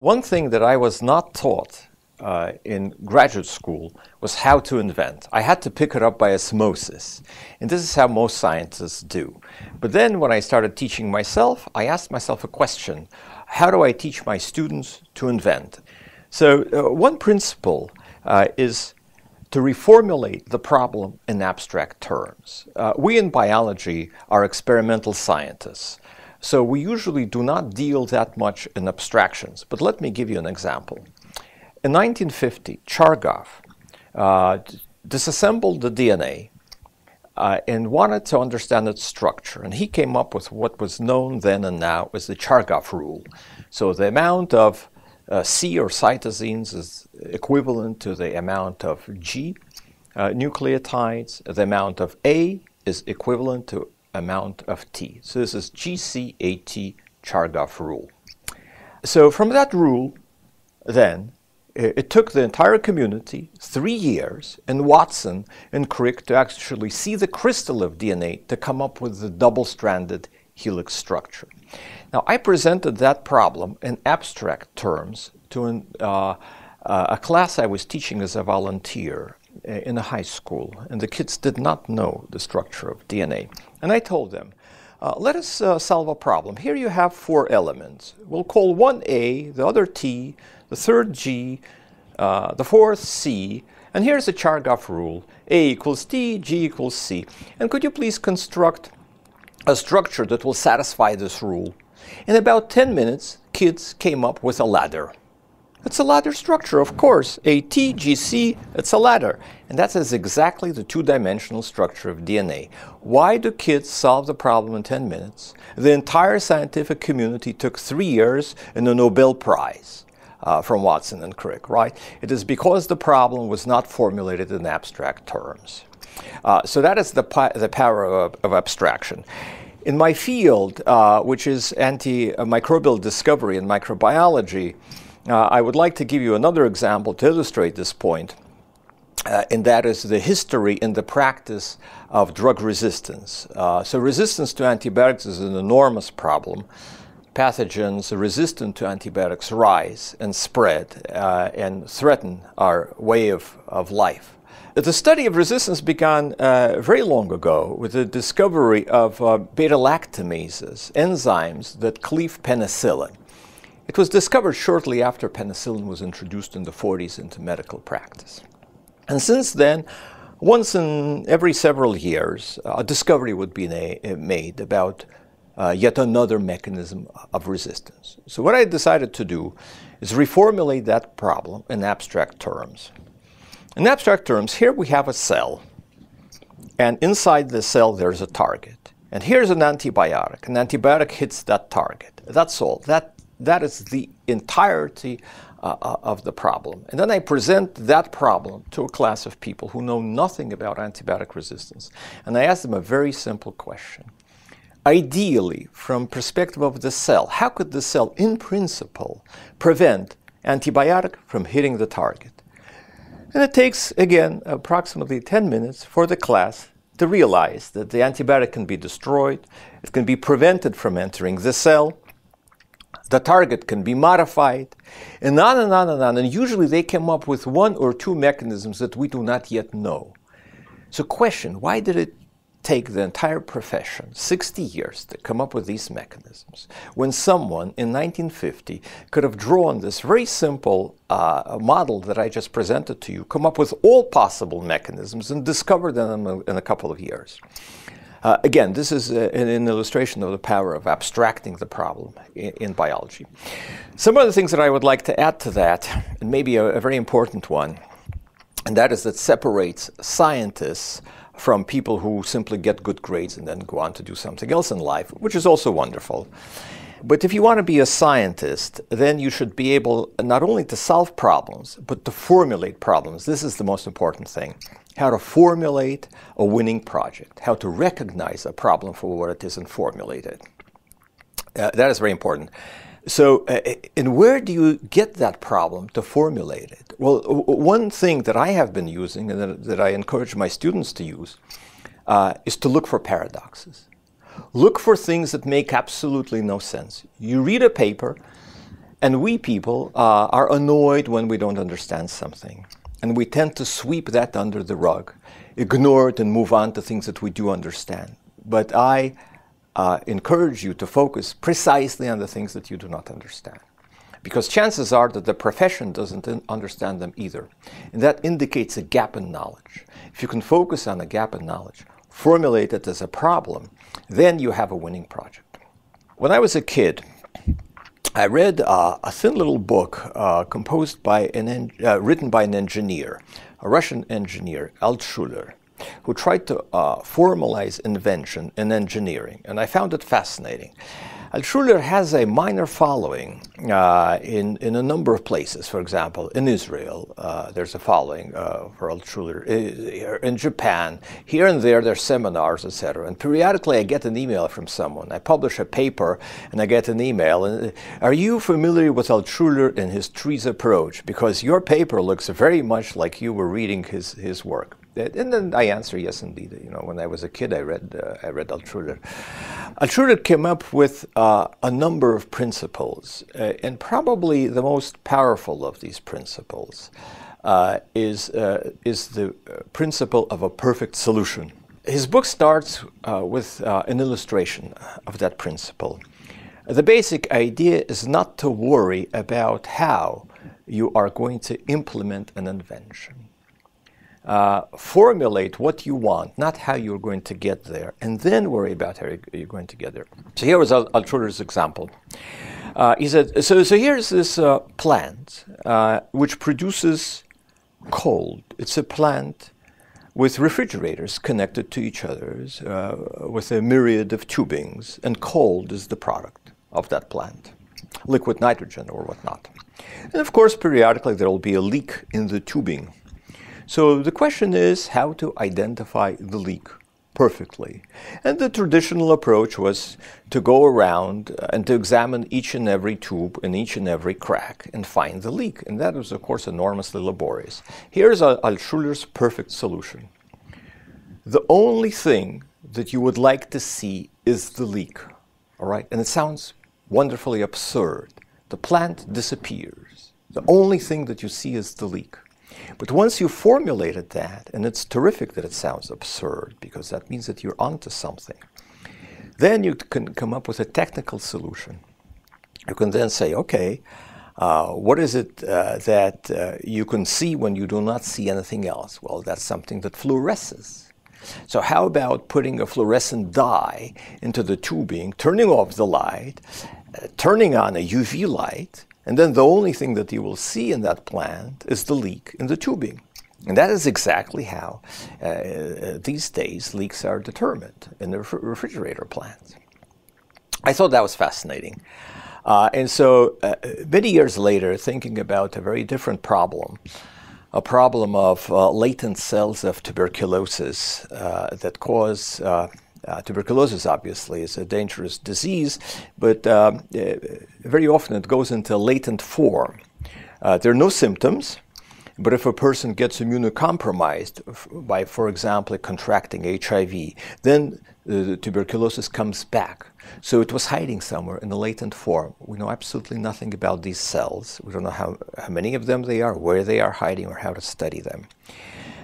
One thing that I was not taught uh, in graduate school was how to invent. I had to pick it up by osmosis. And this is how most scientists do. But then when I started teaching myself, I asked myself a question. How do I teach my students to invent? So uh, one principle uh, is to reformulate the problem in abstract terms. Uh, we in biology are experimental scientists. So we usually do not deal that much in abstractions. But let me give you an example. In 1950, Chargaff uh, disassembled the DNA uh, and wanted to understand its structure. And he came up with what was known then and now as the Chargaff rule. So the amount of uh, C or cytosines is equivalent to the amount of G uh, nucleotides. The amount of A is equivalent to amount of T. So this is GCAT Chargaff rule. So from that rule, then, it took the entire community three years and Watson and Crick to actually see the crystal of DNA to come up with the double-stranded helix structure. Now, I presented that problem in abstract terms to an, uh, uh, a class I was teaching as a volunteer in a high school, and the kids did not know the structure of DNA. And I told them, uh, let us uh, solve a problem. Here you have four elements. We'll call one A, the other T, the third G, uh, the fourth C, and here's the Chargaff rule. A equals T, G equals C. And could you please construct a structure that will satisfy this rule? In about 10 minutes, kids came up with a ladder. It's a ladder structure, of course. A T, G, C, it's a ladder. And that is exactly the two-dimensional structure of DNA. Why do kids solve the problem in 10 minutes? The entire scientific community took three years and a Nobel Prize uh, from Watson and Crick, right? It is because the problem was not formulated in abstract terms. Uh, so that is the, the power of, of abstraction. In my field, uh, which is antimicrobial discovery and microbiology, uh, I would like to give you another example to illustrate this point, uh, and that is the history and the practice of drug resistance. Uh, so resistance to antibiotics is an enormous problem pathogens resistant to antibiotics rise and spread uh, and threaten our way of, of life. The study of resistance began uh, very long ago with the discovery of uh, beta-lactamases, enzymes that cleave penicillin. It was discovered shortly after penicillin was introduced in the 40s into medical practice. And since then, once in every several years, a discovery would be made about uh, yet another mechanism of resistance. So what I decided to do is reformulate that problem in abstract terms. In abstract terms, here we have a cell, and inside the cell there's a target. And here's an antibiotic. An antibiotic hits that target. That's all. That, that is the entirety uh, uh of the problem. And then I present that problem to a class of people who know nothing about antibiotic resistance. And I ask them a very simple question ideally, from perspective of the cell, how could the cell, in principle, prevent antibiotic from hitting the target? And it takes, again, approximately 10 minutes for the class to realize that the antibiotic can be destroyed, it can be prevented from entering the cell, the target can be modified, and on and on and on. And usually they come up with one or two mechanisms that we do not yet know. So question, why did it take the entire profession 60 years to come up with these mechanisms when someone in 1950 could have drawn this very simple uh, model that I just presented to you, come up with all possible mechanisms and discover them in a couple of years. Uh, again, this is a, an illustration of the power of abstracting the problem in, in, biology. Some of the things that I would like to add to that, and maybe a, a very important one, and that is that separates scientists from people who simply get good grades and then go on to do something else in life, which is also wonderful. But if you want to be a scientist, then you should be able not only to solve problems, but to formulate problems. This is the most important thing. How to formulate a winning project, how to recognize a problem for what it is and formulate it. Uh, that is very important. So, uh, and where do you get that problem to formulate it? Well, one thing that I have been using and that, that I encourage my students to use uh, is to look for paradoxes. Look for things that make absolutely no sense. You read a paper And we people uh, are annoyed when we don't understand something. And we tend to sweep that under the rug, ignore it, and move on to things that we do understand. But I uh, encourage you to focus precisely on the things that you do not understand. Because chances are that the profession doesn't understand them either. And that indicates a gap in knowledge. If you can focus on a gap in knowledge, formulate it as a problem, then you have a winning project. When I was a kid, I read uh, a thin little book uh, composed by an uh, written by an engineer, a Russian engineer, Altshuler, who tried to uh, formalize invention in engineering, and I found it fascinating. Altshuler has a minor following uh, in, in a number of places. For example, in Israel, uh, there's a following uh, for Altshuler. In Japan, here and there, there's seminars, etc. And periodically, I get an email from someone. I publish a paper, and I get an email. And are you familiar with Altshuler and his TRIZ approach? Because your paper looks very much like you were reading his, his work. And then I answer, yes, indeed. You know, when I was a kid, I read uh, I read Altshuler. Altshuler came up with uh, a number of principles, uh, and probably the most powerful of these principles uh, is uh, is the uh, principle of a perfect solution. His book starts with an illustration of that principle. The basic idea is not to worry about how you are going to implement an invention uh, formulate what you want, not how you're going to get there, and then worry about how you're going to get there. So here was Altshuler's example. Uh, he said, so, so here's this uh, plant uh, which produces cold. It's a plant with refrigerators connected to each other, uh, with a myriad of tubings, and cold is the product of that plant, liquid nitrogen or whatnot. And of course, periodically there will be a leak in the tubing so the question is how to identify the leak perfectly. And the traditional approach was to go around and to examine each and every tube and each and every crack and find the leak. And that was, of course, enormously laborious. Here's Altshuler's perfect solution. The only thing that you would like to see is the leak. All right? And it sounds wonderfully absurd. The plant disappears. The only thing that you see is the leak. But once you formulated that, and it's terrific that it sounds absurd because that means that you're onto something, then you can come up with a technical solution. You can then say, okay, uh, what is it uh, that uh, you can see when you do not see anything else? Well, that's something that fluoresces. So, how about putting a fluorescent dye into the tubing, turning off the light, uh, turning on a UV light, and then the only thing that you will see in that plant is the leak in the tubing. And that is exactly how uh, these days leaks are determined in the refrigerator plants. I thought that was fascinating. Uh, and so uh, many years later, thinking about a very different problem, a problem of uh, latent cells of tuberculosis uh, that cause uh, tuberculosis, obviously, is a dangerous disease, but um, uh, very often it goes into latent form. Uh, there are no symptoms, but if a person gets immunocompromised by, for example, contracting HIV, then the tuberculosis comes back. So it was hiding somewhere in the latent form. We know absolutely nothing about these cells. We don't know how, how many of them they are, where they are hiding, or how to study them.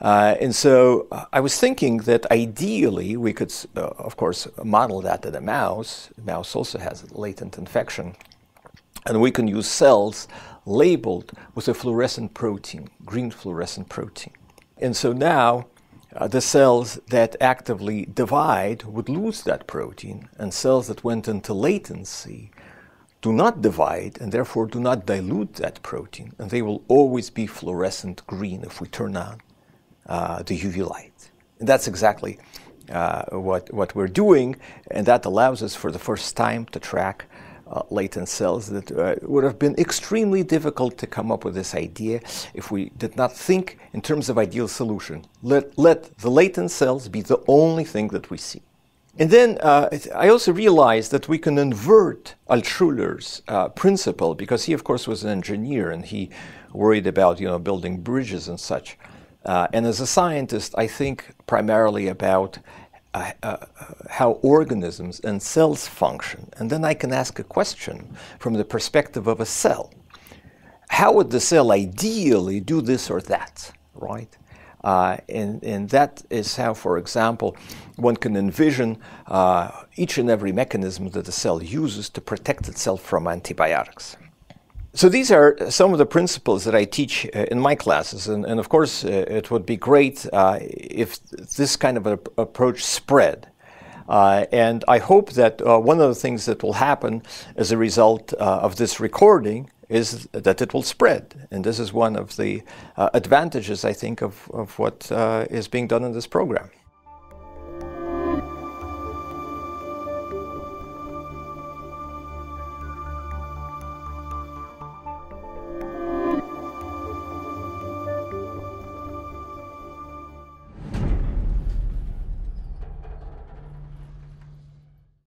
Uh, and so uh, I was thinking that ideally we could, uh, of course, model that in a mouse. The mouse also has latent infection. And we can use cells labeled with a fluorescent protein, green fluorescent protein. And so now uh, the cells that actively divide would lose that protein, and cells that went into latency do not divide and therefore do not dilute that protein, and they will always be fluorescent green if we turn on uh, the UV light. And that's exactly uh, what, what we're doing, and that allows us for the first time to track uh, latent cells that uh, would have been extremely difficult to come up with this idea if we did not think in terms of ideal solution. Let, let the latent cells be the only thing that we see. And then uh, I also realized that we can invert Altshuler's uh, principle because he, of course, was an engineer and he worried about you know building bridges and such. Uh, and as a scientist, I think primarily about uh, uh, how organisms and cells function. And then I can ask a question from the perspective of a cell. How would the cell ideally do this or that, right? Uh, and, and that is how, for example, one can envision uh, each and every mechanism that the cell uses to protect itself from antibiotics. So these are some of the principles that I teach uh, in my classes, and, and of course uh, it would be great uh, if this kind of approach spread. Uh, and I hope that uh, one of the things that will happen as a result uh, of this recording is that it will spread. And this is one of the advantages, I think, of, of what is being done in this program.